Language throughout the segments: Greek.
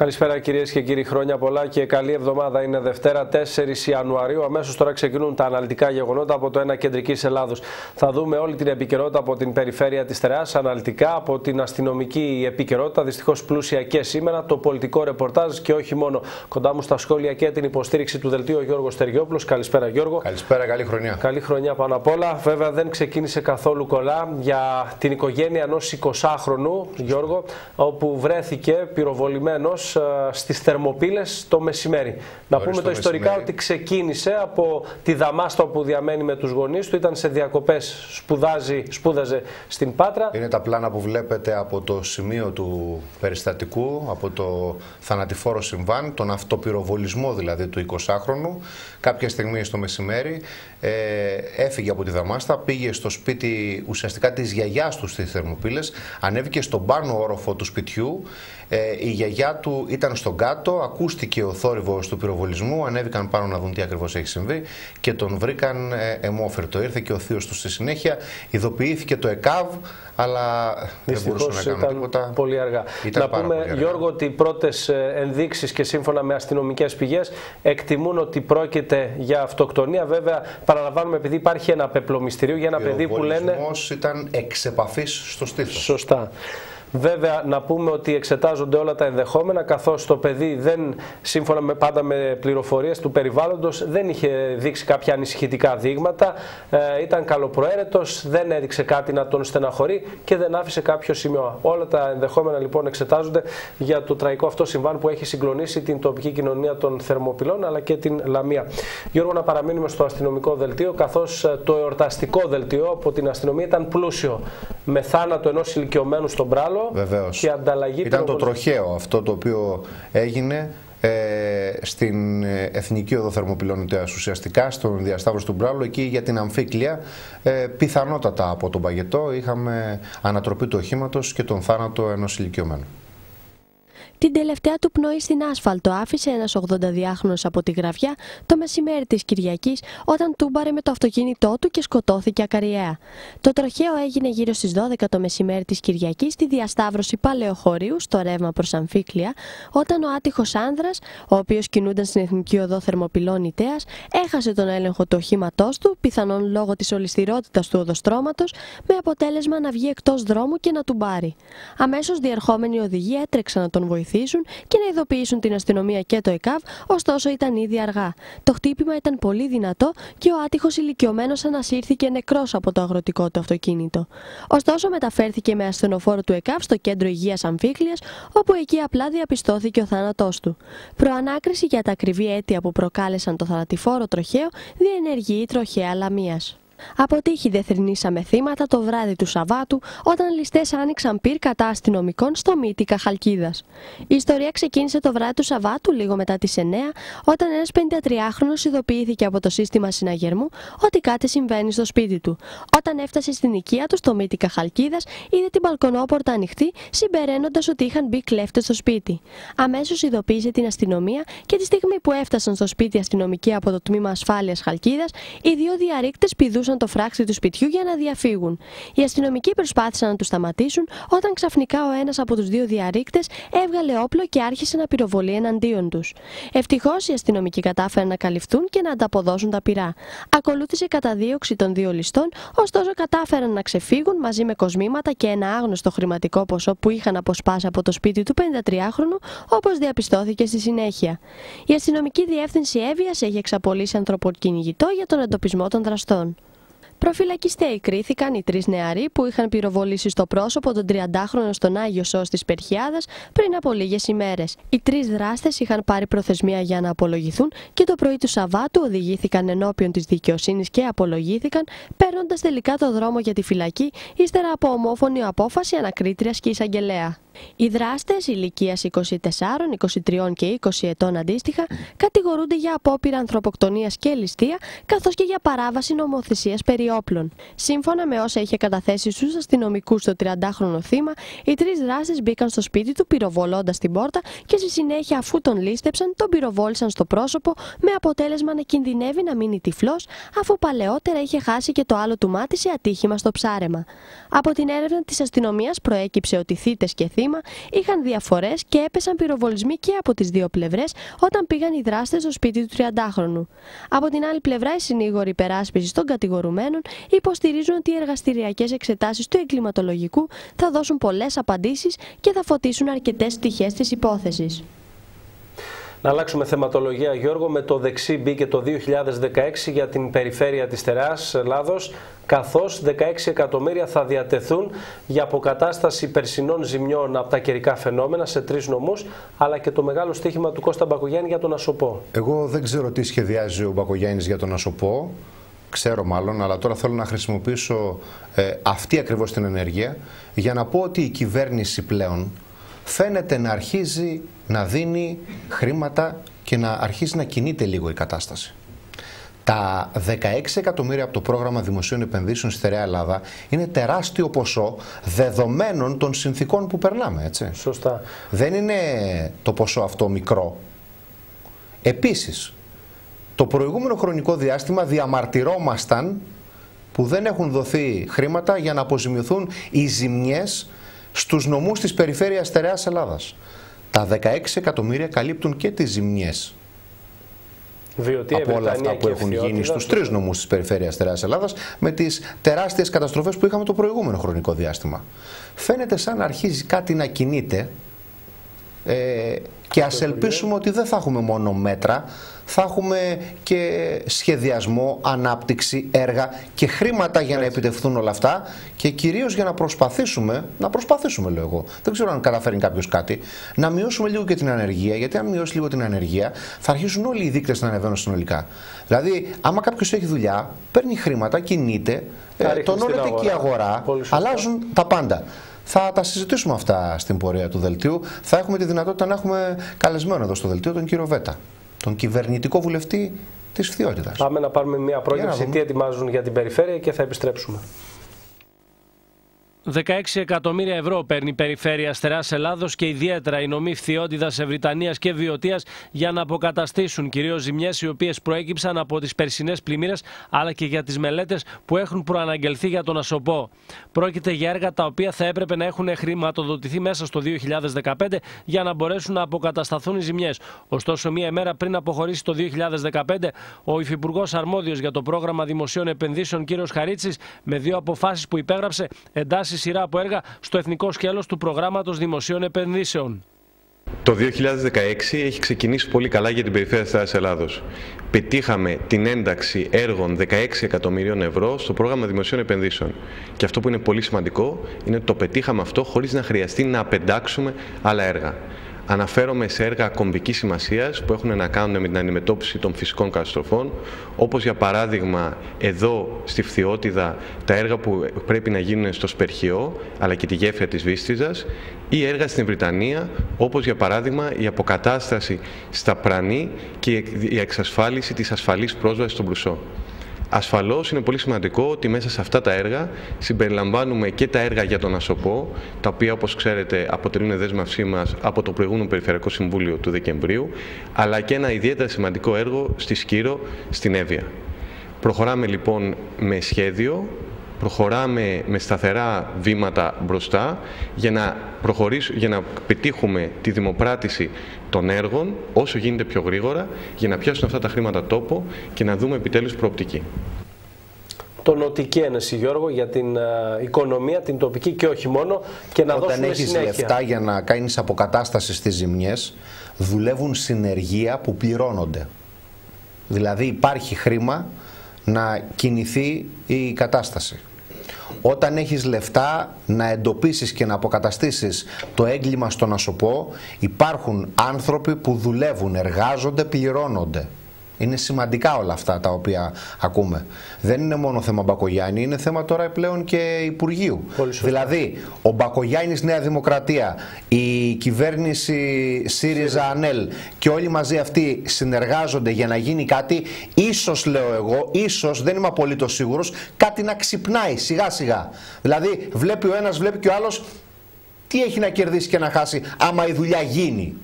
Καλησπέρα κυρίες και κύριοι, χρόνια πολλά και καλή εβδομάδα. Είναι Δευτέρα 4 Ιανουαρίου. Αμέσως τώρα ξεκινούν τα αναλυτικά γεγονότα από το ένα κεντρικής Ελλάδος. Θα δούμε όλη την επικαιρότητα από την περιφέρεια της Τερά, αναλυτικά από την αστυνομική επικαιρότητα, δυστυχώς πλούσια και σήμερα, το πολιτικό ρεπορτάζ και όχι μόνο. Κοντά μου στα σχόλια και την υποστήριξη του δελτίου Γιώργος Στεριόπουλο. Καλησπέρα Γιώργο. Καλησπέρα, καλή χρονιά. Καλή χρονιά πάνω απ' όλα. Βέβαια δεν ξεκίνησε καθόλου κολλά για την οικογένεια ενός 20χρονου, Γιώργο, όπου βρέθηκε πυροβολημένος ε, στις Θερμοπύλες το μεσημέρι. Να πούμε το, ιστορικά ότι ξεκίνησε από τη Δαμάστο που διαμένει με τους γονείς του, ήταν σε διακοπές, σπουδάζει, σπούδαζε στην Πάτρα. Είναι τα πλάνα που βλέπετε από το σημείο του περιστατικού, από το θανατηφόρο συμβάν, τον αυτοπυροβολισμό δηλαδή του 20χρονου. Κάποια στιγμή στο μεσημέρι ε, έφυγε από τη Δαμάστα, πήγε στο σπίτι ουσιαστικά της γιαγιάς του στις Θερμοπύλες, ανέβηκε στον πάνω όροφο του σπιτιού, ε, η γιαγιά του ήταν στον κάτω, ακούστηκε ο θόρυβος του πυροβολισμού, ανέβηκαν πάνω να δουν τι ακριβώς έχει συμβεί και τον βρήκαν ε, εμόφερτο. Ήρθε και ο θείος του στη συνέχεια, ειδοποιήθηκε το ΕΚΑΒ, αλλά δεν μπορούσε να κάνει τίποτα. Πολύ αργά. να πούμε, Γιώργο, ότι οι πρώτες ενδείξεις και σύμφωνα με αστυνομικές πηγές εκτιμούν ότι πρόκειται για αυτοκτονία. Βέβαια, παραλαμβάνουμε επειδή υπάρχει ένα πεπλομιστήριο για ένα παιδί που λένε. Ο ήταν εξ επαφή στο στήθος. Σωστά. Βέβαια, να πούμε ότι εξετάζονται όλα τα ενδεχόμενα, καθώς το παιδί δεν, σύμφωνα με, πάντα με πληροφορίες του περιβάλλοντος, δεν είχε δείξει κάποια ανησυχητικά δείγματα. Ε, ήταν καλοπροαίρετος, δεν έδειξε κάτι να τον στεναχωρεί και δεν άφησε κάποιο σημείο. Όλα τα ενδεχόμενα λοιπόν εξετάζονται για το τραγικό αυτό συμβάν που έχει συγκλονίσει την τοπική κοινωνία των Θερμοπυλών αλλά και την Λαμία. Γιώργο, να παραμείνουμε στο αστυνομικό δελτίο, καθώς ε, το εορταστικό δελτίο από την αστυνομία ήταν πλούσιο με θάνατο ενός ηλικιωμένου στον Πράλο Βεβαίως. και ανταλλαγή Ήταν το τροχαίο αυτό το οποίο έγινε ε, στην Εθνική Οδό Θερμοπυλών ουσιαστικά στον διασταύρωση του Μπράλου εκεί για την αμφίκλια ε, πιθανότατα από τον παγετό είχαμε ανατροπή του οχήματος και τον θάνατο ενός ηλικιωμένου. Την τελευταία του πνοή στην άσφαλτο άφησε ένας 82χρονο από τη γραβιά το μεσημέρι της Κυριακής όταν τούμπαρε με το αυτοκίνητό του και σκοτώθηκε ακαριέα. Το τροχαίο έγινε γύρω στις 12 το μεσημέρι της Κυριακής στη διασταύρωση Παλαιοχωρίου στο ρεύμα προς Αμφίκλια, όταν ο άτυχος άνδρας, ο οποίος κινούνταν στην Εθνική Οδό Θερμοπυλών Ιταία, έχασε τον έλεγχο του οχήματός του, πιθανόν λόγω της ολιστηρότητα του οδοστρώματος, με αποτέλεσμα να βγει εκτός δρόμου και να τουμπάρει. Αμέσως διερχόμενοι οδηγοί έτρεξαν να τον βοηθήσουν και να ειδοποιήσουν την αστυνομία και το ΕΚΑΒ, ωστόσο ήταν ήδη αργά. Το χτύπημα ήταν πολύ δυνατό και ο άτυχος ηλικιωμένος ανασύρθηκε νεκρός από το αγροτικό του αυτοκίνητο. Ωστόσο, μεταφέρθηκε με ασθενοφόρο του ΕΚΑΒ στο κέντρο υγείας Αμφίκλειας, όπου εκεί απλά διαπιστώθηκε ο θάνατός του. Προανάκριση για τα ακριβή αίτια που προκάλεσαν το θανατηφόρο τροχαίο διενεργεί η τροχαία λαμίας. Από τύχη δεν θρυνήσαμε θύματα το βράδυ του Σαββάτου, όταν ληστές άνοιξαν πυρ κατά αστυνομικών στο Μύτικα Χαλκίδα. Η ιστορία ξεκίνησε το βράδυ του Σαββάτου, λίγο μετά τις 9, όταν ένας 53χρονο ειδοποιήθηκε από το σύστημα συναγερμού ότι κάτι συμβαίνει στο σπίτι του. Όταν έφτασε στην οικία του στο Μύτικα Χαλκίδα, είδε την μπαλκονόπορτα ανοιχτή, συμπεραίνοντας ότι είχαν μπει κλέφτες στο σπίτι. Αμέσως ειδοποίησε την αστυνομία και τη στιγμή που έφτασαν στο σπίτι αστυνομικοί από το τμήμα ασφάλειας Χαλκίδας, οι δύο διαρρήκτες πηδούσαν το φράξι του σπιτιού για να διαφύγουν. Οι αστυνομικοί προσπάθησαν να τους σταματήσουν όταν ξαφνικά ο ένας από τους δύο διαρρήκτες έβγαλε όπλο και άρχισε να πυροβολεί εναντίον τους. Ευτυχώς οι αστυνομικοί κατάφεραν να καλυφθούν και να ανταποδώσουν τα πυρά. Ακολούθησε καταδίωξη των δύο ληστών, ωστόσο κατάφεραν να ξεφύγουν μαζί με κοσμήματα και ένα άγνωστο χρηματικό ποσό που είχαν αποσπάσει από το σπίτι του 53χρονου, όπως διαπιστώθηκε στη συνέχεια. Η αστυνομική διεύθυνση Εύβοια έχει εξαπολύσει ανθρωποκυνηγητό για τον εντοπισμό των δραστών. Προφυλακιστέοι κρίθηκαν οι τρεις νεαροί που είχαν πυροβολήσει στο πρόσωπο τον 30χρονο στον Άγιο Σώ της Περχιάδα πριν από λίγες ημέρες. Οι τρεις δράστες είχαν πάρει προθεσμία για να απολογηθούν και το πρωί του Σαββάτου οδηγήθηκαν ενώπιον της δικαιοσύνης και απολογήθηκαν, παίρνοντας τελικά το δρόμο για τη φυλακή ύστερα από ομόφωνη απόφαση ανακρίτριας και εισαγγελέα. Οι δράστες ηλικίας 24, 23 και 20 ετών αντίστοιχα κατηγορούνται για απόπειρα ανθρωποκτονίας και ληστεία, καθώς και για παράβαση νομοθεσίας περί όπλων. Σύμφωνα με όσα είχε καταθέσει στους αστυνομικούς το 30χρονο θύμα, οι τρεις δράστες μπήκαν στο σπίτι του πυροβολώντας την πόρτα και στη συνέχεια, αφού τον λίστεψαν, τον πυροβόλησαν στο πρόσωπο με αποτέλεσμα να κινδυνεύει να μείνει τυφλός, αφού παλαιότερα είχε χάσει και το άλλο του μάτι σε ατύχημα στο ψάρεμα. Από την έρευνα της αστυνομίας προέκυψε ότι θύτες και θύματα θύμα είχαν διαφορές και έπεσαν πυροβολισμοί και από τις δύο πλευρές όταν πήγαν οι δράστες στο σπίτι του 30χρονου. Από την άλλη πλευρά, οι συνήγοροι υπεράσπισης των κατηγορουμένων υποστηρίζουν ότι οι εργαστηριακές εξετάσεις του εγκληματολογικού θα δώσουν πολλές απαντήσεις και θα φωτίσουν αρκετές πτυχέ της υπόθεσης. Να αλλάξουμε θεματολογία, Γιώργο, με το δεξί μπήκε το 2016 για την περιφέρεια της Τεράς Ελλάδος, καθώς 16 εκατομμύρια θα διατεθούν για αποκατάσταση περσινών ζημιών από τα καιρικά φαινόμενα σε τρεις νομούς, αλλά και το μεγάλο στίχημα του Κώστα Μπακογιάννη για τον Ασοπό. Εγώ δεν ξέρω τι σχεδιάζει ο Μπακογιάννης για τον Ασοπό, ξέρω μάλλον, αλλά τώρα θέλω να χρησιμοποιήσω ε, αυτή ακριβώς την ενέργεια για να πω ότι η κυβέρνηση πλέον φαίνεται να αρχίζει να δίνει χρήματα και να αρχίζει να κινείται λίγο η κατάσταση. Τα 16 εκατομμύρια από το πρόγραμμα δημοσίων επενδύσεων στη Στερεά Ελλάδα είναι τεράστιο ποσό δεδομένων των συνθήκων που περνάμε. Έτσι. Σωστά. Δεν είναι το ποσό αυτό μικρό. Επίσης, το προηγούμενο χρονικό διάστημα διαμαρτυρόμασταν που δεν έχουν δοθεί χρήματα για να αποζημιωθούν οι ζημιές στους νομούς της περιφέρειας Στερεάς Ελλάδας. Τα 16 εκατομμύρια καλύπτουν και τις ζημιές από όλα αυτά που έχουν γίνει στους τρεις νομούς της περιφέρειας Στερεάς Ελλάδας με τις τεράστιες καταστροφές που είχαμε το προηγούμενο χρονικό διάστημα. Φαίνεται σαν να αρχίζει κάτι να κινείται ε, και ας ελπίσουμε ότι δεν θα έχουμε μόνο μέτρα, θα έχουμε και σχεδιασμό, ανάπτυξη, έργα και χρήματα για να επιτευχθούν όλα αυτά και κυρίως για να προσπαθήσουμε, να προσπαθήσουμε λέω εγώ, δεν ξέρω αν καταφέρει κάποιος κάτι, να μειώσουμε λίγο και την ανεργία, γιατί αν μειώσει λίγο την ανεργία θα αρχίσουν όλοι οι δείκτες να ανεβαίνουν συνολικά. Δηλαδή, άμα κάποιος έχει δουλειά, παίρνει χρήματα, κινείται, ε, τονώνεται και η αγορά, αλλάζουν τα πάντα. Θα τα συζητήσουμε αυτά στην πορεία του δελτίου. Θα έχουμε τη δυνατότητα να έχουμε καλεσμένο εδώ στο δελτίο τον κύριο Βέτα, τον κυβερνητικό βουλευτή της Φθιότητας. Πάμε να πάρουμε μια πρόγευση τι ετοιμάζουν για την περιφέρεια και θα επιστρέψουμε. 16 εκατομμύρια ευρώ παίρνει η περιφέρεια Στερά Ελλάδος και ιδιαίτερα οι νομοί Φθιόντιδας, Ευρυτανίας και Βιωτίας για να αποκαταστήσουν κυρίως ζημιές οι οποίες προέκυψαν από τις περσινές πλημμύρες αλλά και για τις μελέτες που έχουν προαναγγελθεί για τον Ασοπό. Πρόκειται για έργα τα οποία θα έπρεπε να έχουν χρηματοδοτηθεί μέσα στο 2015 για να μπορέσουν να αποκατασταθούν οι ζημιές. Ωστόσο, μία ημέρα πριν αποχωρήσει το 2015, ο Υφυπουργός Αρμόδιος για το πρόγραμμα δημοσίων επενδύσεων κ. Χαρίτσης με δύο αποφάσεις που υπέγραψε εντάσσει σειρά από έργα στο εθνικό σκέλος του προγράμματος δημοσίων επενδύσεων. Το 2016 έχει ξεκινήσει πολύ καλά για την περιφέρεια της Ελλάδος. Πετύχαμε την ένταξη έργων 16 εκατομμυρίων ευρώ στο πρόγραμμα δημοσίων επενδύσεων. Και αυτό που είναι πολύ σημαντικό είναι ότι το πετύχαμε αυτό χωρίς να χρειαστεί να απεντάξουμε άλλα έργα. Αναφέρομαι σε έργα κομβικής σημασίας που έχουν να κάνουν με την αντιμετώπιση των φυσικών καταστροφών, όπως για παράδειγμα εδώ στη Φθιώτιδα τα έργα που πρέπει να γίνουν στο Σπερχιό, αλλά και τη γέφυρα της Βίστιζας, ή έργα στην Βρυτανία, όπως για παράδειγμα η αποκατάσταση στα Πρανή και η εξασφάλιση της ασφαλής πρόσβασης στον Προυσό. Ασφαλώς είναι πολύ σημαντικό ότι μέσα σε αυτά τα έργα συμπεριλαμβάνουμε και τα έργα για τον Ασοπό, τα οποία όπως ξέρετε αποτελούν δέσμευσή μας από το προηγούμενο Περιφερειακό Συμβούλιο του Δεκεμβρίου, αλλά και ένα ιδιαίτερα σημαντικό έργο στη Σκύρο, στην Εύβοια. Προχωράμε λοιπόν με σχέδιο, προχωράμε με σταθερά βήματα μπροστά για να, προχωρήσουμε, για να πετύχουμε τη δημοπράτηση των έργων όσο γίνεται πιο γρήγορα για να πιάσουν αυτά τα χρήματα τόπο και να δούμε επιτέλους προοπτική. Το νοτική ένεση, Γιώργο, για την uh, οικονομία, την τοπική και όχι μόνο και να Όταν δώσουμε έχεις συνέχεια. λεφτά για να κάνεις αποκατάσταση στις ζημιές, δουλεύουν συνεργεία που πληρώνονται. Δηλαδή υπάρχει χρήμα να κινηθεί η κατάσταση. Όταν έχεις λεφτά να εντοπίσεις και να αποκαταστήσεις το έγκλημα στον ασωπό, υπάρχουν άνθρωποι που δουλεύουν, εργάζονται, πληρώνονται. Είναι σημαντικά όλα αυτά τα οποία ακούμε. Δεν είναι μόνο θέμα Μπακογιάννη, είναι θέμα τώρα πλέον και Υπουργείου. Δηλαδή, ο Μπακογιάννης Νέα Δημοκρατία, η κυβέρνηση ΣΥΡΙΖΑ ΑΝΕΛ και όλοι μαζί αυτοί συνεργάζονται για να γίνει κάτι, ίσως λέω εγώ, ίσως δεν είμαι απολύτως σίγουρος, κάτι να ξυπνάει σιγά σιγά. Δηλαδή, βλέπει ο ένας, βλέπει και ο άλλος, τι έχει να κερδίσει και να χάσει άμα η δουλειά γίνει.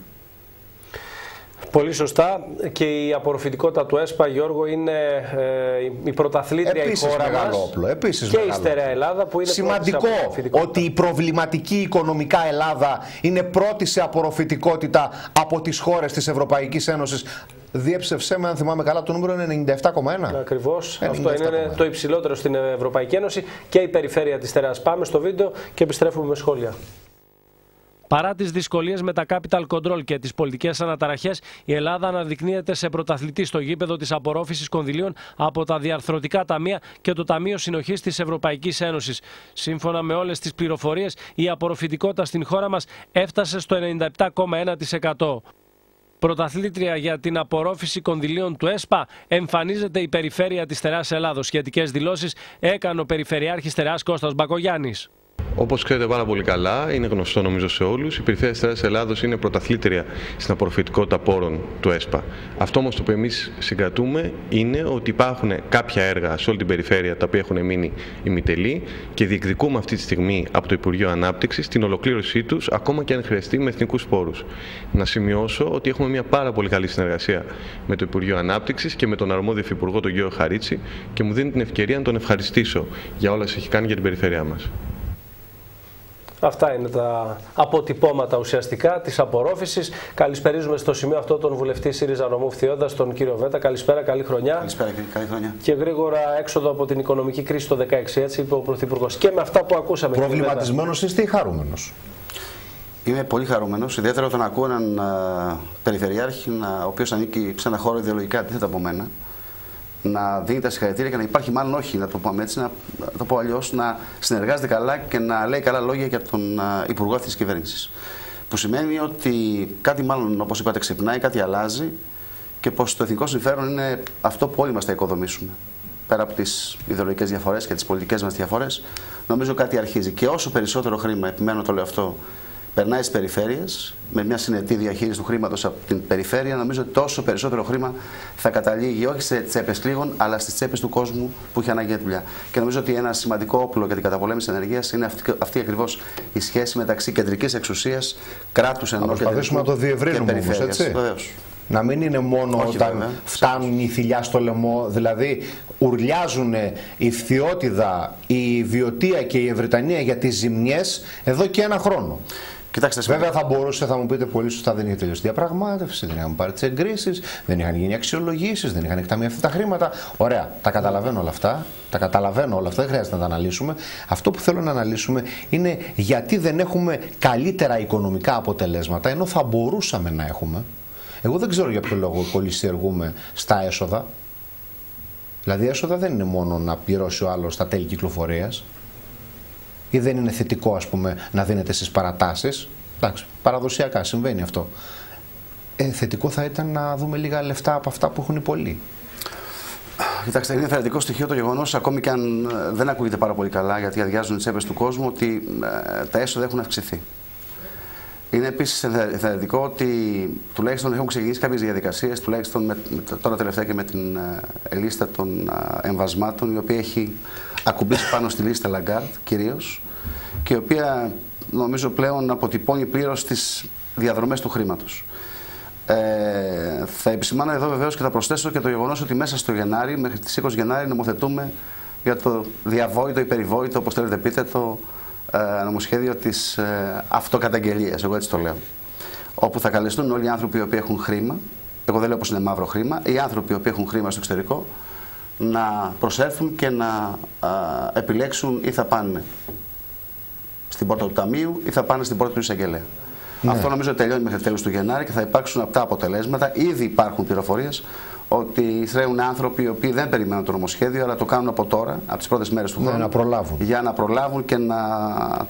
Πολύ σωστά. Και η απορροφητικότητα του ΕΣΠΑ, Γιώργο, είναι ε, η πρωταθλήτρια Επίσης η χώρα μεγάλο μας. όπλο. Επίσης και η μεγάλο στερεά όπλο. Ελλάδα που είναι Σημαντικό πρώτη σε απορροφητικότητα. ότι η προβληματική οικονομικά Ελλάδα είναι πρώτη σε απορροφητικότητα από τις χώρες της Ευρωπαϊκής Ένωσης. Διέψευσέ με αν θυμάμαι καλά, το νούμερο είναι 97,1. Ακριβώς. Ε, Αυτό 97,1. είναι το υψηλότερο στην Ευρωπαϊκή Ένωση και η περιφέρεια της Τερά. Πάμε στο βίντεο και επιστρέφουμε με σχόλια. Παρά τις δυσκολίες με τα capital control και τις πολιτικές αναταραχές, η Ελλάδα αναδεικνύεται σε πρωταθλητή στο γήπεδο της απορρόφησης κονδυλίων από τα διαρθρωτικά ταμεία και το Ταμείο Συνοχής της Ευρωπαϊκής Ένωσης. Σύμφωνα με όλες τις πληροφορίες, η απορροφητικότητα στην χώρα μας έφτασε στο 97,1%. Πρωταθλήτρια για την απορρόφηση κονδυλίων του ΕΣΠΑ εμφανίζεται η περιφέρεια της Τεράς Ελλάδος. Σχετικές δηλώσεις έκανε ο Περιφερειάρχης Τεράς Κώστας Μπακογιάννης. Όπως ξέρετε πάρα πολύ καλά, είναι γνωστό νομίζω σε όλους, η περιφέρεια της Ελλάδα Ελλάδος είναι πρωταθλήτρια στην απορροφητικότητα πόρων του ΕΣΠΑ. Αυτό όμως το οποίο εμείς συγκρατούμε είναι ότι υπάρχουν κάποια έργα σε όλη την περιφέρεια τα οποία έχουν μείνει ημιτελή και διεκδικούμε αυτή τη στιγμή από το Υπουργείο Ανάπτυξης την ολοκλήρωσή τους, ακόμα και αν χρειαστεί με εθνικούς πόρους. Να σημειώσω ότι έχουμε μια πάρα πολύ καλή συνεργασία με το Υπουργείο Ανάπτυξης και με τον αρμόδιο υφυπουργό, τον κύριο Χαρίτσι, και μου δίνει την ευκαιρία να τον ευχαριστήσω για όλα όσα έχει κάνει για την περιφέρειά μας. Αυτά είναι τα αποτυπώματα ουσιαστικά της απορρόφησης. Καλησπερίζουμε στο σημείο αυτό τον βουλευτή ΣΥΡΙΖΑ Νομού Φθιώντα, τον κύριο Βέτα. Καλησπέρα, καλή χρονιά. Καλησπέρα και καλή χρονιά. Και γρήγορα έξοδο από την οικονομική κρίση το 2016, έτσι είπε ο Πρωθυπουργός. Και με αυτά που ακούσαμε. κύριε Βέτα. Προβληματισμένο είστε ή χαρούμενος; Είμαι πολύ χαρούμενος, ιδιαίτερα όταν ακούω έναν α, περιφερειάρχη, να, ο οποίος ανήκει σε ένα χώρο ιδεολογικά αντίθετα από μένα, να δίνει τα συγχαρητήρια και να υπάρχει, μάλλον όχι, να το πούμε έτσι, να το πω αλλιώς, να συνεργάζεται καλά και να λέει καλά λόγια για τον α, Υπουργό αυτή τη κυβέρνησης. Που σημαίνει ότι κάτι, μάλλον όπως είπατε, ξυπνάει, κάτι αλλάζει και πως το εθνικό συμφέρον είναι αυτό που όλοι μας θα οικοδομήσουμε. Πέρα από τις ιδεολογικές διαφορές και τις πολιτικές μας διαφορές, νομίζω κάτι αρχίζει. Και όσο περισσότερο χρήμα, επιμένω το λέω αυτό, περνάει στις περιφέρειες, με μια συνετή διαχείριση του χρήματος από την περιφέρεια, νομίζω ότι τόσο περισσότερο χρήμα θα καταλήγει όχι σε τσέπες λίγων, αλλά στις τσέπες του κόσμου που έχει ανάγκη για δουλειά. Και νομίζω ότι ένα σημαντικό όπλο για την καταπολέμηση ενεργεία είναι αυτή, αυτή ακριβώς η σχέση μεταξύ κεντρικής εξουσίας, κράτους ενώ Να προσπαθήσουμε να το διευρύνουμε όμως, έτσι. Βεβαίως. Να μην είναι μόνο Όχι, όταν βέβαια. φτάνουν οι θηλιά στο λαιμό, δηλαδή ουρλιάζουν η φθιότητα, η βιωτεία και η ευρυτανία για τις ζημιές εδώ και ένα χρόνο. Κοιτάξτε, Βέβαια θα μπορούσε, θα μου πείτε πολύ σωστά, δεν είχε τελειώσει η διαπραγμάτευση, δεν είχαν πάρει τις εγκρίσεις, δεν είχαν γίνει αξιολογήσεις, δεν είχαν εκταμιευτεί τα χρήματα. Ωραία, τα καταλαβαίνω όλα αυτά. Τα καταλαβαίνω όλα αυτά, δεν χρειάζεται να τα αναλύσουμε. Αυτό που θέλω να αναλύσουμε είναι γιατί δεν έχουμε καλύτερα οικονομικά αποτελέσματα, ενώ θα μπορούσαμε να έχουμε. Εγώ δεν ξέρω για ποιο λόγο κολλησιεργούμε στα έσοδα. Δηλαδή, έσοδα δεν είναι μόνο να πληρώσει ο άλλος τα τέλη κυκλοφορίας ή δεν είναι θετικό ας πούμε να δίνεται στις παρατάσεις. Εντάξει, παραδοσιακά συμβαίνει αυτό. Ε, θετικό θα ήταν να δούμε λίγα λεφτά από αυτά που έχουν οι πολλοί. Κοιτάξτε, είναι θετικό στοιχείο το γεγονός, ακόμη και αν ε, δεν ακούγεται πάρα πολύ καλά, γιατί αδειάζουν τις τσέπες του κόσμου, ότι ε, τα έσοδα έχουν αυξηθεί. Είναι επίσης ενθαρρυντικό ότι τουλάχιστον έχουν ξεκινήσει κάποιες διαδικασίες, τουλάχιστον με, με- τώρα τελευταία και με την ε, λίστα των ε, εμβασμάτων, η οποία έχει ακουμπήσει πάνω στη λίστα Λαγκάρντ κυρίως και η οποία νομίζω πλέον αποτυπώνει πλήρως τις διαδρομές του χρήματος. Ε, θα επισημάνω εδώ βεβαίως και θα προσθέσω και το γεγονός ότι μέσα στο Γενάρη, μέχρι τις 20 Γενάρη, νομοθετούμε για το διαβόητο ή περιβόητο, όπως θέλετε πείτε, το ε, νομοσχέδιο της ε, αυτοκαταγγελίας. Εγώ έτσι το λέω. Όπου θα καλεστούν όλοι οι άνθρωποι οι οποίοι έχουν χρήμα, εγώ δεν λέω πως είναι μαύρο χρήμα, οι άνθρωποι οι οποίοι έχουν χρήμα στο εξωτερικό, να προσέλθουν και να α, επιλέξουν ή θα πάνε στην πόρτα του Ταμείου ή θα πάνε στην πόρτα του Εισαγγελέα. Αυτό νομίζω ότι τελειώνει μέχρι τέλος του Γενάρη και θα υπάρξουν αυτά αποτελέσματα. Ήδη υπάρχουν πληροφορίες ότι εισραίουν άνθρωποι οι οποίοι δεν περιμένουν το νομοσχέδιο, αλλά το κάνουν από τώρα, από τις πρώτες μέρες του Ναι, χρόνου. να προλάβουν. Για να προλάβουν και να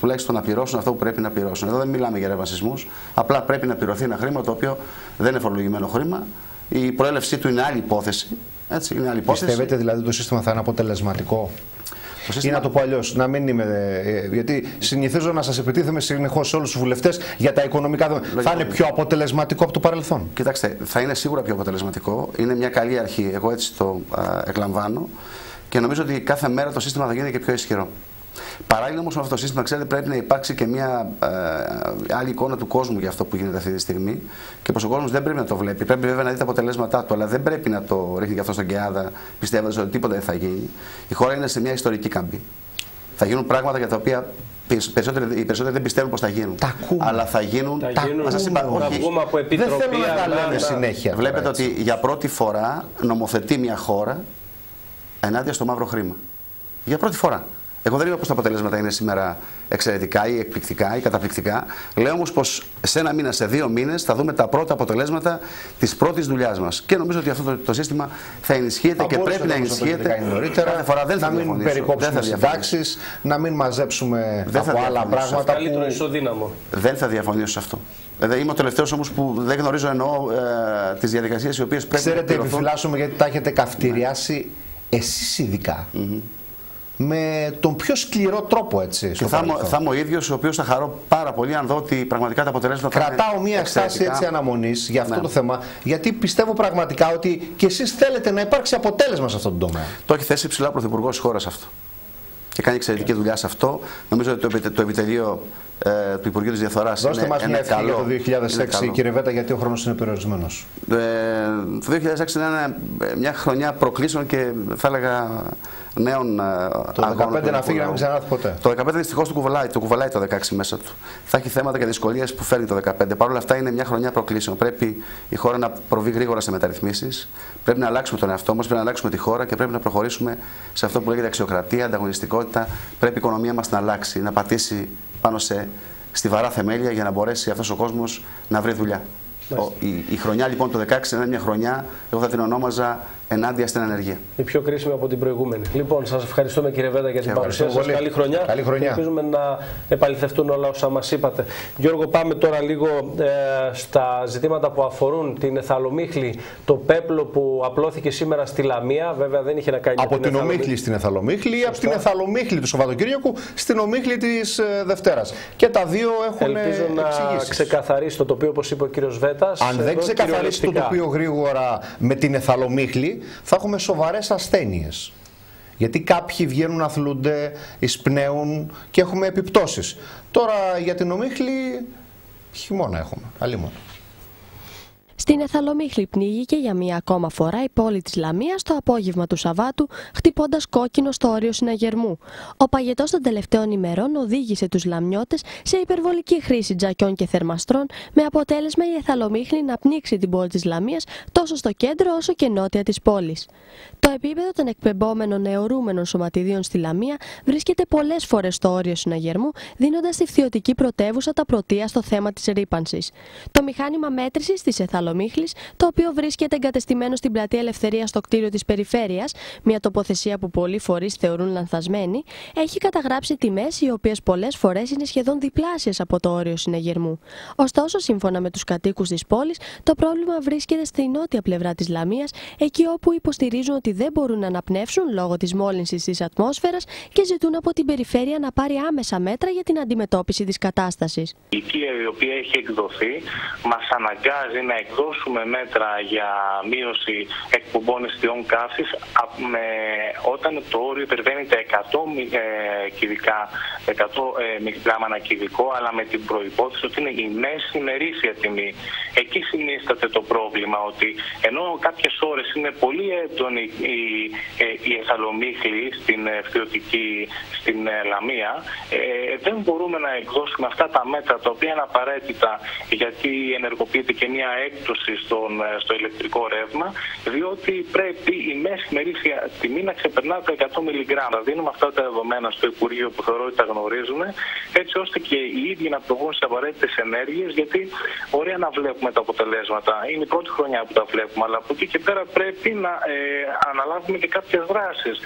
τουλάχιστον να πληρώσουν αυτό που πρέπει να πληρώσουν. Εδώ δεν μιλάμε για ρευασισμού. Απλά πρέπει να πληρωθεί ένα χρήμα το οποίο δεν είναι φορολογημένο χρήμα. Η προέλευσή του είναι άλλη υπόθεση. Έτσι, είναι άλλη υπόθεση. Πιστεύετε δηλαδή το σύστημα θα είναι αποτελεσματικό; Το Ή σύστημα- να το πω αλλιώς, να μην είμαι. ε, γιατί συνηθίζω να σας επιτίθεμαι συνεχώς σε όλους τους βουλευτές για τα οικονομικά δεδομένα. Θα είναι πιο αποτελεσματικό από το παρελθόν. Κοιτάξτε, θα είναι σίγουρα πιο αποτελεσματικό. Είναι μια καλή αρχή. Εγώ έτσι το α, εκλαμβάνω. Και νομίζω ότι κάθε μέρα το σύστημα θα γίνει και πιο ισχυρό. Παράλληλα όμως με αυτό το σύστημα, ξέρετε, πρέπει να υπάρξει και μια ε, άλλη εικόνα του κόσμου για αυτό που γίνεται αυτή τη στιγμή. Και πως ο κόσμος δεν πρέπει να το βλέπει. Πρέπει βέβαια να δει τα αποτελέσματά του, αλλά δεν πρέπει να το ρίχνει και αυτό στον Κεάδα, πιστεύοντας ότι τίποτα δεν θα γίνει. Η χώρα είναι σε μια ιστορική καμπή. Θα γίνουν πράγματα για τα οποία περισσότεροι, οι περισσότεροι δεν πιστεύουν πως θα γίνουν. Τα ακούμε. Αλλά θα γίνουν. Τα γίνουν. Μα σας είπα, Τα όχι. βγούμε από επιτροπή. Δεν θέλω να τα αλλά- λέμε συνέχεια. Βλέπετε τώρα, έτσι. ότι για πρώτη φορά νομοθετεί μια χώρα ενάντια στο μαύρο χρήμα. Για πρώτη φορά. Εγώ δεν είπα πως τα αποτελέσματα είναι σήμερα εξαιρετικά ή εκπληκτικά ή καταπληκτικά. Λέω όμως πως σε ένα μήνα, σε δύο μήνες θα δούμε τα πρώτα αποτελέσματα της πρώτης δουλειάς μας. Και νομίζω ότι αυτό το, το σύστημα θα ενισχύεται Θα και μπορούσε πρέπει να όμως το έχετε ενισχύεται. κάνει νωρίτερα, Κάθε φορά δεν θα να μην διαφωνήσω. περικόψουμε Δεν θα διαφωνήσω. συντάξει, να μην μαζέψουμε Δεν θα από άλλα διαφωνήσω. πράγματα. Καλύτερο Που... ισοδύναμο. Δεν θα διαφωνήσω σε αυτό. Δηλαδή είμαι ο τελευταίος όμως που δεν γνωρίζω εννοώ ε, τις διαδικασίες οι οποίες πρέπει Ξέρετε, να πληρωθούν. επιφυλάσσομαι γιατί τα έχετε καυτηριάσει εσείς ειδικά. Με τον πιο σκληρό τρόπο έτσι. Και στο θα, είμαι- παρελθόν. θα είμαι ο ίδιος ο οποίος θα χαρώ πάρα πολύ αν δω ότι πραγματικά τα αποτελέσματα. θα είναι Κρατάω μία στάση εξαιρετικά. έτσι αναμονής για αυτό Ναι. το θέμα, γιατί πιστεύω πραγματικά ότι και εσείς θέλετε να υπάρξει αποτέλεσμα σε αυτό το τομέα. Το έχει θέσει ψηλά ο Πρωθυπουργός της χώρας αυτό. Και κάνει εξαιρετική δουλειά σε αυτό. Νομίζω ότι το, επιτε- το επιτελείο ε, του Υπουργείου της Διαφθοράς Δώστε είναι, μας μια είναι ευχή για καλό. το είναι 2006, καλό. κύριε Βέτα, γιατί ο χρόνος είναι περιορισμένος. Ε, το 2006 είναι ένα- μια χρονιά προκλήσεων και θα έλεγα νέων ε, Το αγώνων 2015 του να φύγει να μην λαού. ξανάρθει ποτέ. Το 2015 δυστυχώς το κουβαλάει, το κουβαλάει το 16 μέσα του. Θα έχει θέματα και δυσκολίες που φέρνει το 2015. Παρ' όλα αυτά είναι μια χρονιά προκλήσεων. Πρέπει η χώρα να προβεί γρήγορα σε μεταρρυθμίσεις. Πρέπει να αλλάξουμε τον εαυτό μας, πρέπει να αλλάξουμε τη χώρα και πρέπει να προχωρήσουμε σε αυτό που λέγεται αξιοκρατία, ανταγωνιστικότητα. Πρέπει η οικονομία μας να αλλάξει, να πατήσει πάνω σε στιβαρά θεμέλια για να μπορέσει αυτός ο κόσμος να βρει δουλειά. Ο, η, η χρονιά λοιπόν το 2016 είναι μια χρονιά, εγώ θα την ονόμαζα ενάντια στην ανεργία. Η πιο κρίσιμη από την προηγούμενη. Λοιπόν, σας ευχαριστούμε κύριε Βέτα για την ευχαριστώ παρουσία σας. πολύ. Καλή χρονιά. Καλή χρονιά. Και Ελπίζουμε να επαληθευτούν όλα όσα μας είπατε. Γιώργο, πάμε τώρα λίγο ε, στα ζητήματα που αφορούν την εθαλομίχλη, το πέπλο που απλώθηκε σήμερα στη Λαμία. Βέβαια δεν είχε να κάνει Από με την εθαλομίχλη. ομίχλη στην Εθαλομίχλη ή από την Εθαλομίχλη του Σαββατοκύριακου στην ομίχλη της Δευτέρας. Και τα δύο έχουν Ελπίζω να εξηγήσεις. ξεκαθαρίσει το τοπίο, όπως είπε ο κύριος Βέτας. Αν δεν ξεκαθαρίσει το τοπίο γρήγορα με την εθαλομίχλη, θα έχουμε σοβαρές ασθένειες. Γιατί κάποιοι βγαίνουν, αθλούνται, εισπνέουν και έχουμε επιπτώσεις. Τώρα για την ομίχλη χειμώνα έχουμε, αλλήμον. Στην Εθαλομίχλη πνίγηκε για μία ακόμα φορά η πόλη της Λαμίας το απόγευμα του Σαββάτου, χτυπώντας κόκκινο στο όριο συναγερμού. Ο παγετός των τελευταίων ημερών οδήγησε τους Λαμιώτες σε υπερβολική χρήση τζακιών και θερμαστρών, με αποτέλεσμα η Εθαλομίχλη να πνίξει την πόλη της Λαμίας τόσο στο κέντρο όσο και νότια της πόλης. Το επίπεδο των εκπεμπόμενων αιωρούμενων σωματιδίων στη Λαμία βρίσκεται πολλές φορές στο όριο συναγερμού, δίνοντας στη φθιωτική πρωτεύουσα τα πρωτεία στο θέμα της ρήπανσης. Το μηχάνημα μέτρησης της Εθαλομίχλης, το οποίο βρίσκεται εγκατεστημένο στην πλατεία Ελευθερίας στο κτίριο της Περιφέρειας, μια τοποθεσία που πολλοί φορείς θεωρούν λανθασμένη, έχει καταγράψει τιμές οι οποίες πολλές φορές είναι σχεδόν διπλάσιες από το όριο συναγερμού. Ωστόσο, σύμφωνα με τους κατοίκους της πόλης, το πρόβλημα βρίσκεται στη νότια πλευρά της Λαμίας, εκεί όπου υποστηρίζουν ότι δεν μπορούν να αναπνεύσουν λόγω της μόλυνσης της ατμόσφαιρας και ζητούν από την περιφέρεια να πάρει άμεσα μέτρα για την αντιμετώπιση της κατάστασης. Η οικία η οποία έχει εκδοθεί μας αναγκάζει να εκδώσουμε μέτρα για μείωση εκπομπών αισθιών καύσης α- με, όταν το όριο υπερβαίνει τα 100 μι- ε, κυβικά, 100 ε, μιλιγκράμμα ανά κυβικό, αλλά με την προϋπόθεση ότι είναι η μέση ημερήσια τιμή. Εκεί συνίσταται το πρόβλημα ότι ενώ κάποιες ώρες είναι πολύ έντονη η, ε, η εθαλομίχλη στην ε, φθιωτική, στην ε, Λαμία, ε, δεν μπορούμε να εκδώσουμε αυτά τα μέτρα τα οποία είναι απαραίτητα γιατί ενεργοποιείται και μια έκπτωση στον, ε, στο ηλεκτρικό ρεύμα, διότι πρέπει η μέση μερίσια τιμή να ξεπερνά τα 100 μιλιγκράμμα. Δίνουμε αυτά τα δεδομένα στο Υπουργείο που θεωρώ ότι τα γνωρίζουν, έτσι ώστε και οι ίδιοι να προβούν σε απαραίτητες ενέργειες, γιατί ωραία να βλέπουμε τα αποτελέσματα. Είναι η πρώτη χρονιά που τα βλέπουμε, αλλά από εκεί και πέρα πρέπει να ε, αναλάβουμε και κάποιες δράσεις.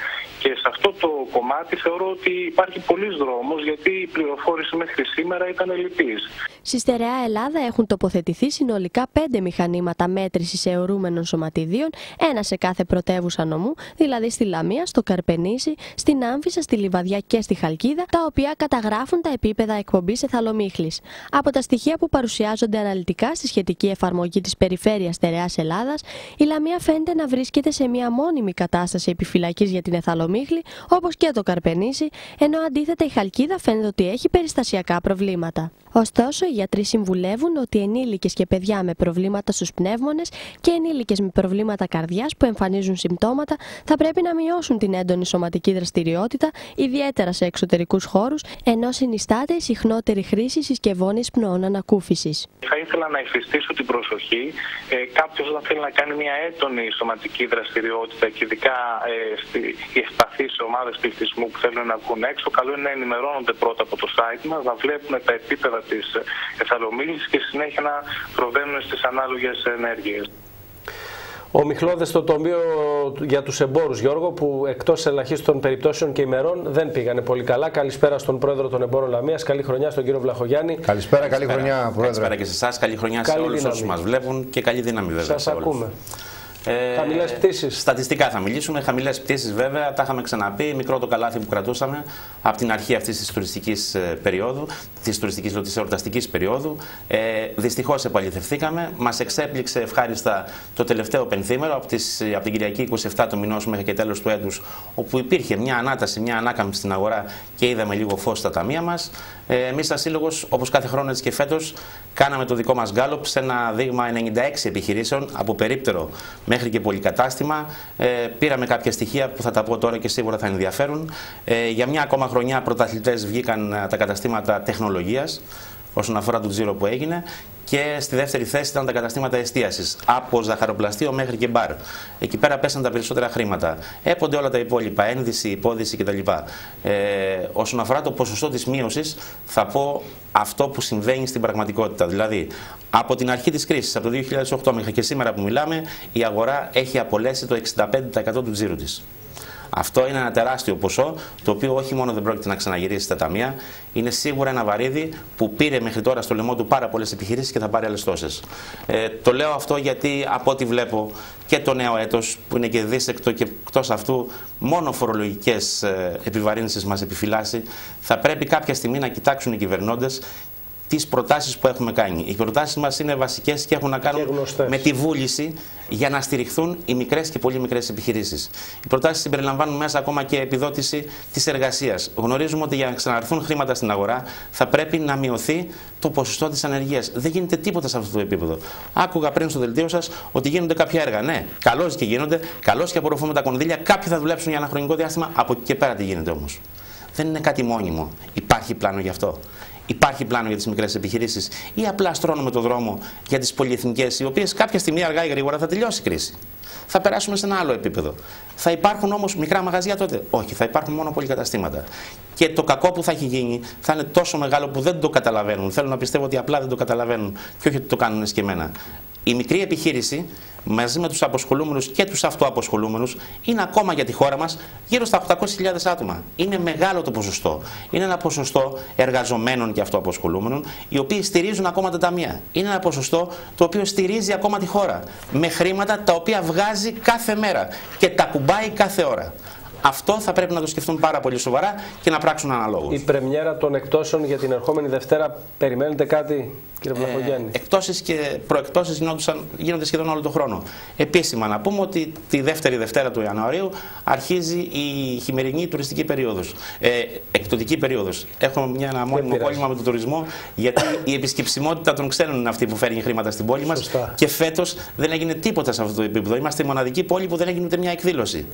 Και σε αυτό το κομμάτι θεωρώ ότι υπάρχει πολλής δρόμος, γιατί η πληροφόρηση μέχρι σήμερα ήταν ελλειπής. Στη στερεά Ελλάδα έχουν τοποθετηθεί συνολικά πέντε μηχανήματα μηχανήματα μέτρησης αιωρούμενων σωματιδίων, ένα σε κάθε πρωτεύουσα νομού, δηλαδή στη Λαμία, στο Καρπενήσι, στην Άμφισα, στη Λιβαδιά και στη Χαλκίδα, τα οποία καταγράφουν τα επίπεδα εκπομπής εθαλομίχλης. Από τα στοιχεία που παρουσιάζονται αναλυτικά στη σχετική εφαρμογή της περιφέρειας Στερεά Ελλάδας, η Λαμία φαίνεται να βρίσκεται σε μια μόνιμη κατάσταση επιφυλακής για την εθαλομίχλη, όπως και το Καρπενήσι, ενώ αντίθετα η Χαλκίδα φαίνεται ότι έχει περιστασιακά προβλήματα. Ωστόσο, οι γιατροί συμβουλεύουν ότι ενήλικες και παιδιά με προβλήματα στους πνεύμονες και ενήλικες με προβλήματα καρδιάς που εμφανίζουν συμπτώματα θα πρέπει να μειώσουν την έντονη σωματική δραστηριότητα, ιδιαίτερα σε εξωτερικούς χώρους, ενώ συνιστάται η συχνότερη χρήση συσκευών εισπνοών ανακούφισης. Θα ήθελα να εφιστήσω την προσοχή ε, κάποιος όταν θέλει να κάνει μια έντονη σωματική δραστηριότητα και ειδικά ε, στη, οι ευπαθείς ομάδες πληθυσμού που θέλουν να βγουν έξω, καλό είναι να ενημερώνονται πρώτα από το site μας, να βλέπουν τα επίπεδα της εθαλομήλης και συνέχεια να προβαίνουν στις ανάλογε ενέργειες. Ο Μιχλώδε στο τομείο για τους εμπόρους, Γιώργο, που εκτός ελαχίστων περιπτώσεων και ημερών δεν πήγανε πολύ καλά. Καλησπέρα στον πρόεδρο των εμπόρων Λαμίας. Καλή χρονιά στον κύριο Βλαχογιάννη. Καλησπέρα, καλή χρονιά, πρόεδρε. Καλησπέρα και σε εσάς. Καλή χρονιά σε όλους όσους μας βλέπουν και καλή δύναμη, βέβαια. Σας ακούμε. Ε, Χαμηλές πτήσεις. Στατιστικά θα μιλήσουμε. Χαμηλές πτήσεις, βέβαια. Τα είχαμε ξαναπεί. Μικρό το καλάθι που κρατούσαμε από την αρχή αυτής της τουριστικής ε, περίοδου, της τουριστικής της εορταστικής περίοδου. Ε, Δυστυχώς επαληθευθήκαμε. Μας εξέπληξε ευχάριστα το τελευταίο πενθήμερο από, τις, από την Κυριακή 27 του μηνός μέχρι και τέλος του έτους, όπου υπήρχε μια ανάταση, μια ανάκαμψη στην αγορά και είδαμε λίγο φως στα ταμεία μας. Ε, Εμείς, σαν σύλλογος, όπως κάθε χρόνο έτσι και φέτος, κάναμε το δικό μας γκάλωπ σε ένα δείγμα 96 επιχειρήσεων από περίπτερο μέχρι και πολυκατάστημα. Ε, πήραμε κάποια στοιχεία που θα τα πω τώρα και σίγουρα θα ενδιαφέρουν. Ε, για μια ακόμα χρονιά πρωταθλητές βγήκαν ε, τα καταστήματα τεχνολογίας όσον αφορά το τζίρο που έγινε και στη δεύτερη θέση ήταν τα καταστήματα εστίασης. Από ζαχαροπλαστείο μέχρι και μπαρ. Εκεί πέρα πέσαν τα περισσότερα χρήματα. Έπονται όλα τα υπόλοιπα, ένδυση, υπόδηση κτλ. Ε, όσον αφορά το ποσοστό της μείωσης, θα πω αυτό που συμβαίνει στην πραγματικότητα. Δηλαδή, από την αρχή της κρίσης, από το 2008 μέχρι και σήμερα που μιλάμε, η αγορά έχει απολέσει το 65% του τζίρου της. Αυτό είναι ένα τεράστιο ποσό, το οποίο όχι μόνο δεν πρόκειται να ξαναγυρίσει στα ταμεία, είναι σίγουρα ένα βαρύδι που πήρε μέχρι τώρα στο λαιμό του πάρα πολλές επιχειρήσεις και θα πάρει άλλες τόσες. Ε, το λέω αυτό γιατί από ό,τι βλέπω και το νέο έτος, που είναι και δίσεκτο και εκτός αυτού μόνο φορολογικές ε, επιβαρύνσεις μας επιφυλάσσει, θα πρέπει κάποια στιγμή να κοιτάξουν οι κυβερνώντες τις προτάσεις που έχουμε κάνει. Οι προτάσεις μας είναι βασικές και έχουν να κάνουν με τη βούληση για να στηριχθούν οι μικρές και πολύ μικρές επιχειρήσεις. Οι προτάσεις συμπεριλαμβάνουν μέσα ακόμα και επιδότηση της εργασίας. Γνωρίζουμε ότι για να ξαναρθούν χρήματα στην αγορά θα πρέπει να μειωθεί το ποσοστό της ανεργίας. Δεν γίνεται τίποτα σε αυτό το επίπεδο. Άκουγα πριν στο δελτίο σας ότι γίνονται κάποια έργα. Ναι, καλώς και γίνονται, καλώς και απορροφούμε τα κονδύλια. Κάποιοι θα δουλέψουν για ένα χρονικό διάστημα. Από εκεί και πέρα τι γίνεται όμως. Δεν είναι κάτι μόνιμο. Υπάρχει πλάνο γι' αυτό. Υπάρχει πλάνο για τις μικρές επιχειρήσεις ή απλά στρώνουμε το δρόμο για τις πολυεθνικές, οι οποίες κάποια στιγμή αργά ή γρήγορα θα τελειώσει η κρίση. Θα περάσουμε σε ένα άλλο επίπεδο. Θα υπάρχουν όμως μικρά μαγαζιά τότε; Όχι, θα υπάρχουν μόνο πολυκαταστήματα. Και το κακό που θα έχει γίνει θα είναι τόσο μεγάλο που δεν το καταλαβαίνουν. Θέλω να πιστεύω ότι απλά δεν το καταλαβαίνουν και όχι ότι το κάνουν εσκεμμένα. Η μικρή επιχείρηση μαζί με τους αποσχολούμενους και τους αυτοαποσχολούμενους είναι ακόμα για τη χώρα μας γύρω στα 800.000 άτομα. Είναι μεγάλο το ποσοστό. Είναι ένα ποσοστό εργαζομένων και αυτοαποσχολούμενων οι οποίοι στηρίζουν ακόμα τα ταμεία. Είναι ένα ποσοστό το οποίο στηρίζει ακόμα τη χώρα με χρήματα τα οποία βγάζει κάθε μέρα και τα κουμπάει κάθε ώρα. Αυτό θα πρέπει να το σκεφτούν πάρα πολύ σοβαρά και να πράξουν αναλόγως. Η πρεμιέρα των εκτόσεων για την ερχόμενη Δευτέρα περιμένετε κάτι κύριε Βλαχογιάννη; Ε, εκτόσεις και προεκτώσεις γίνονται σχεδόν όλο τον χρόνο. Επίσημα να πούμε ότι τη δεύτερη Δευτέρα του Ιανουαρίου αρχίζει η χειμερινή τουριστική περίοδος. Ε, εκτοτική περίοδος. Έχουμε μια, ένα μόνιμο κόλλημα με τον τουρισμό γιατί η επισκεψιμότητα των ξένων είναι αυτή που φέρνει χρήματα στην πόλη μας και φέτος δεν έγινε τίποτα σε αυτό το επίπεδο. Είμαστε η μοναδική πόλη που δεν έγινε ούτε μια εκδήλωση.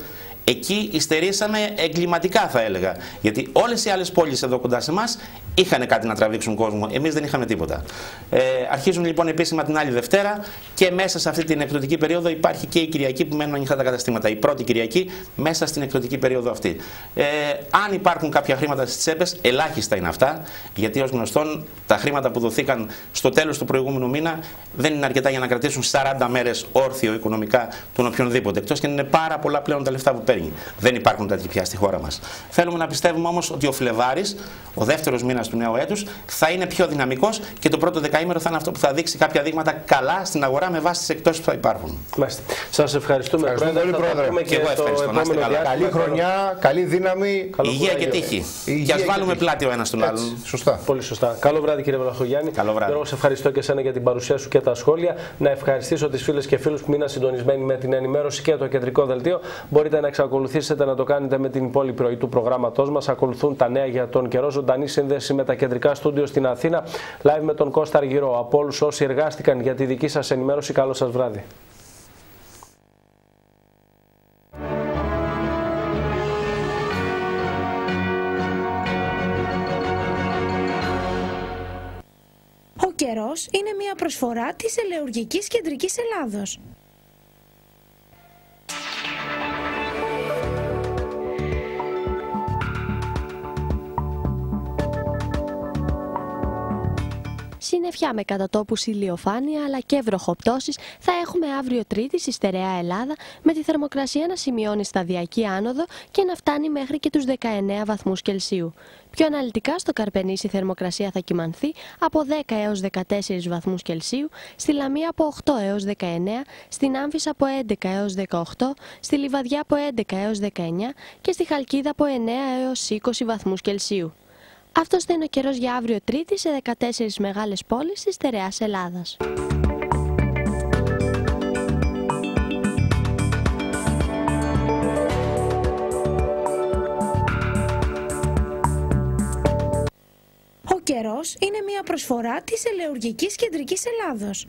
Εκεί υστερήσαμε εγκληματικά θα έλεγα. Γιατί όλες οι άλλες πόλεις εδώ κοντά σε εμάς είχαν κάτι να τραβήξουν κόσμο. Εμείς δεν είχαμε τίποτα. Ε, αρχίζουν λοιπόν επίσημα την άλλη Δευτέρα και μέσα σε αυτή την εκδοτική περίοδο υπάρχει και η Κυριακή που μένουν ανοιχτά τα καταστήματα. Η πρώτη Κυριακή μέσα στην εκδοτική περίοδο αυτή. Ε, αν υπάρχουν κάποια χρήματα στις τσέπες, ελάχιστα είναι αυτά, γιατί ως γνωστόν τα χρήματα που δοθήκαν στο τέλος του προηγούμενου μήνα δεν είναι αρκετά για να κρατήσουν 40 μέρες όρθιο οικονομικά τον οποιονδήποτε. Εκτός και είναι πάρα πολλά πλέον τα λεφτά που παίρνει. Δεν υπάρχουν τέτοιοι πια στη χώρα μας. Θέλουμε να πιστεύουμε όμως ότι ο Φλεβάρης, ο δεύτερος μήνας του νέου έτους, θα είναι πιο δυναμικός και το πρώτο δεκαήμερο θα είναι αυτό που θα δείξει κάποια δείγματα καλά στην αγορά με βάση τις εκτόσει που θα υπάρχουν. Σας ευχαριστούμε, Ευχαριστούμε πολύ, Πρόεδρε. Και εγώ ευχαριστώ. Να είστε καλά. Καλή χρονιά, καλή δύναμη. Υγεία και τύχη. Υγεία Και ας και βάλουμε τύχη. πλάτη ο ένας τον άλλον. Σωστά. Πολύ σωστά. Καλό βράδυ κύριε Βελαχογιάννη. Καλό βράδυ. Εγώ σε ευχαριστώ και εσένα για την παρουσία σου και τα σχόλια. Να ευχαριστήσω τις φίλες και φίλους που μείναν συντονισμένοι με την ενημέρωση και το κεντρικό δελτίο. Μπορείτε να εξακολουθήσετε να το κάνετε με την υπόλοιπη ροή του προγράμματός μας. Ακολουθούν τα νέα για τον καιρό. Ζωντανή σύνδεση με τα κεντρικά στούντιο στην Αθήνα. Live με τον Κώστα Αργυρό. Από όλους όσοι εργάστηκαν για τη δική σας ενημέρωση, καλό σας βράδυ. Ο καιρός είναι μια προσφορά της Ελεουργικής Κεντρικής Ελλάδος. Συννεφιά με κατατόπους ηλιοφάνεια αλλά και βροχοπτώσεις θα έχουμε αύριο Τρίτη στη στερεά Ελλάδα με τη θερμοκρασία να σημειώνει σταδιακή άνοδο και να φτάνει μέχρι και τους 19 βαθμούς Κελσίου. Πιο αναλυτικά στο Καρπενήσι η θερμοκρασία θα κυμανθεί από 10 έως 14 βαθμούς Κελσίου, στη Λαμία από 8 έως 19, στην Άμφισα από 11 έως 18, στη Λιβαδιά από 11 έως 19 και στη Χαλκίδα από 9 έως 20 βαθμούς Κελσίου. Αυτός θα είναι ο καιρός για αύριο Τρίτης σε 14 μεγάλες πόλεις της στερεάς Ελλάδας. Ο καιρός είναι μια προσφορά της Ελεουργικής Κεντρικής Ελλάδος.